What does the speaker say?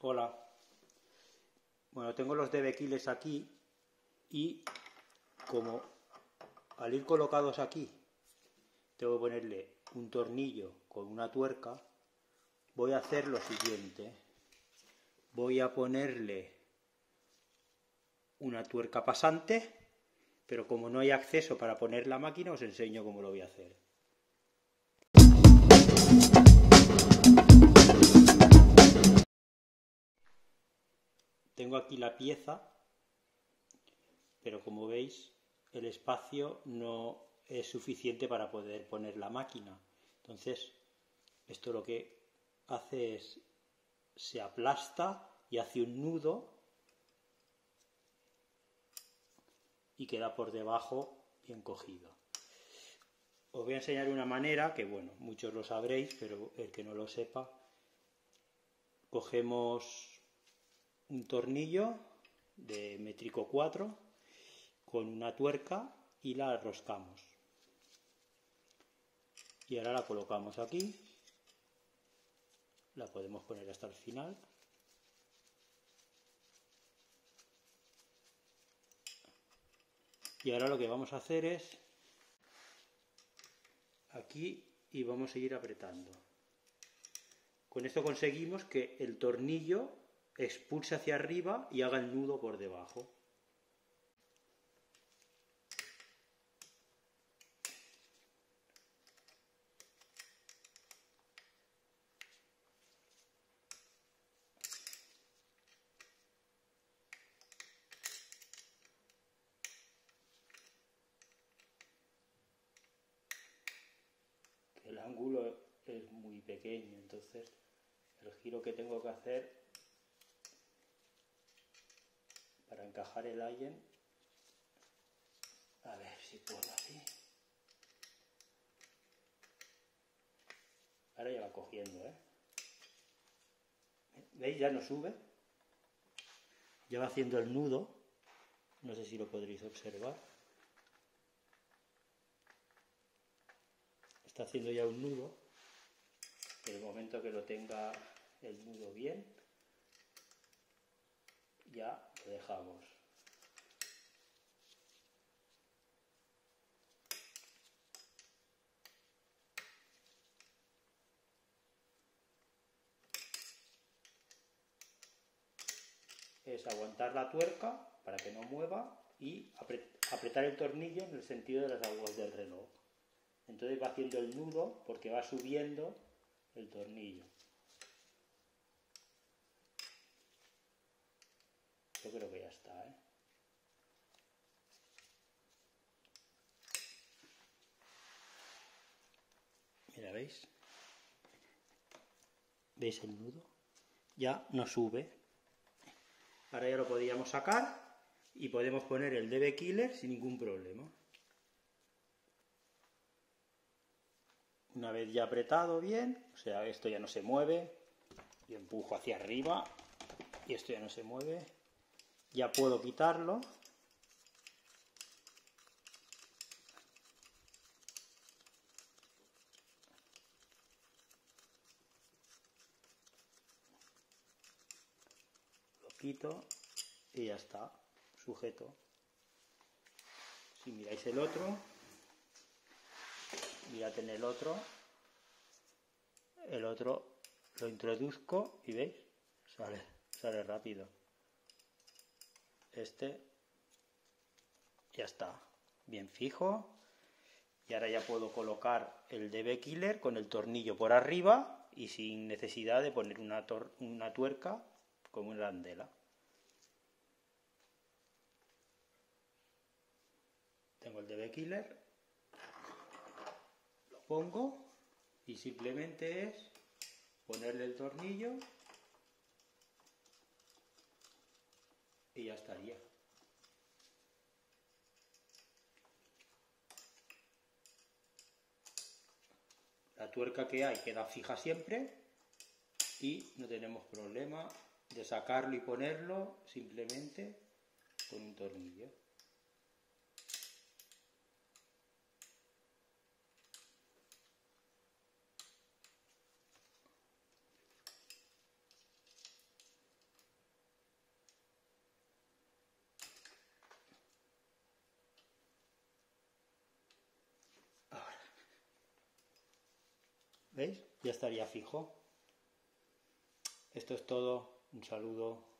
Hola. Bueno, tengo los DB aquí y como al ir colocados aquí tengo que ponerle un tornillo con una tuerca, voy a hacer lo siguiente. Voy a ponerle una tuerca pasante, pero como no hay acceso para poner la máquina, os enseño cómo lo voy a hacer. Aquí la pieza, pero como veis el espacio no es suficiente para poder poner la máquina. Entonces, esto lo que hace es se aplasta y hace un nudo y queda por debajo bien cogido. Os voy a enseñar una manera que, bueno, muchos lo sabréis, pero el que no lo sepa, cogemos un tornillo de métrico 4 con una tuerca y la arroscamos. Y ahora la colocamos aquí. La podemos poner hasta el final. Y ahora lo que vamos a hacer es aquí y vamos a ir apretando. Con esto conseguimos que el tornillo expulse hacia arriba y haga el nudo por debajo. El ángulo es muy pequeño, entonces el giro que tengo que hacer para encajar el alien. A ver si puedo así. Ahora ya va cogiendo, ¿eh? ¿Veis? Ya no sube. Ya va haciendo el nudo. No sé si lo podréis observar. Está haciendo ya un nudo. En el momento que lo tenga el nudo bien, ya dejamos. Es aguantar la tuerca para que no mueva y apretar el tornillo en el sentido de las aguas del reloj. Entonces va haciendo el nudo porque va subiendo el tornillo. Creo que ya está, ¿eh? Mira, ¿veis? ¿Veis el nudo? Ya no sube. Ahora ya lo podríamos sacar y podemos poner el DB Killer sin ningún problema. Una vez ya apretado bien, o sea, esto ya no se mueve, y empujo hacia arriba y esto ya no se mueve, ya puedo quitarlo. Lo quito y ya está, sujeto. Si miráis el otro, mirad en el otro, el otro lo introduzco y veis, sale, sale rápido este ya está bien fijo y ahora ya puedo colocar el DB Killer con el tornillo por arriba y sin necesidad de poner una, una tuerca como una andela. Tengo el DB Killer, lo pongo y simplemente es ponerle el tornillo y ya estaría. La tuerca que hay queda fija siempre y no tenemos problema de sacarlo y ponerlo simplemente con un tornillo. ¿Veis? Ya estaría fijo. Esto es todo. Un saludo.